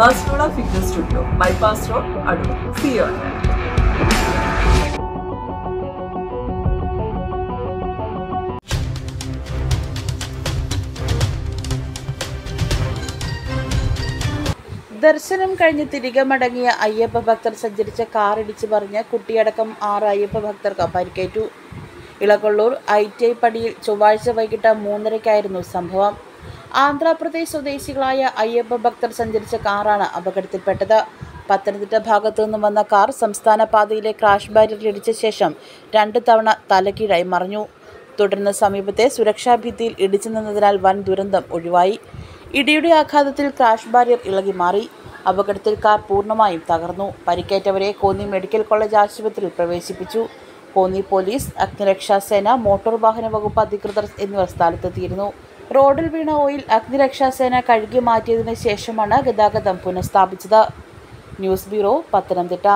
Barcelona fitness studio bypass road Adoor C യു ദർശനം കഴിഞ്ഞ് തിരികെ മടങ്ങിയ അയ്യപ്പ ഭക്തർ സഞ്ചരിച്ച കാർ ഇടിച്ചു പറഞ്ഞ് കുട്ടിയടക്കം ആറ് അയ്യപ്പ ഭക്തർക്ക് പരിക്കേറ്റു. ഇളകൊള്ളൂർ ഐ ടി ഐ പടിയിൽ ചൊവ്വാഴ്ച വൈകിട്ട് മൂന്നരയ്ക്കായിരുന്നു സംഭവം. ആന്ധ്രാപ്രദേശ് സ്വദേശികളായ അയ്യപ്പ ഭക്തർ സഞ്ചരിച്ച കാറാണ് അപകടത്തിൽപ്പെട്ടത്. പത്തനംതിട്ട ഭാഗത്തു നിന്നും വന്ന കാർ സംസ്ഥാന പാതയിലെ ക്രാഷ് ബാരിയറിൽ ഇടിച്ച ശേഷം രണ്ട് തവണ തലകീഴായി മറിഞ്ഞു. തുടർന്ന് സമീപത്തെ സുരക്ഷാ ഭിത്തിയിൽ ഇടിച്ചു നിന്നതിനാൽ വൻ ദുരന്തം ഒഴിവായി. ഇടിയുടെ ആഘാതത്തിൽ ക്രാഷ് ബാരിയർ ഇളകി മാറി. അപകടത്തിൽ കാർ പൂർണമായും തകർന്നു. പരിക്കേറ്റവരെ കോന്നി മെഡിക്കൽ കോളേജ് ആശുപത്രിയിൽ പ്രവേശിപ്പിച്ചു. കോന്നി പോലീസ് അഗ്നിരക്ഷാസേന മോട്ടോർ വാഹന വകുപ്പ് അധികൃതർ എന്നിവർ സ്ഥലത്തെത്തിയിരുന്നു. റോഡിൽ വീണ ഓയിൽ അഗ്നിരക്ഷാസേന കഴുകി മാറ്റിയതിനു ശേഷമാണ് ഗതാഗതം പുനഃസ്ഥാപിച്ചത്. News bureau Pathanamthitta.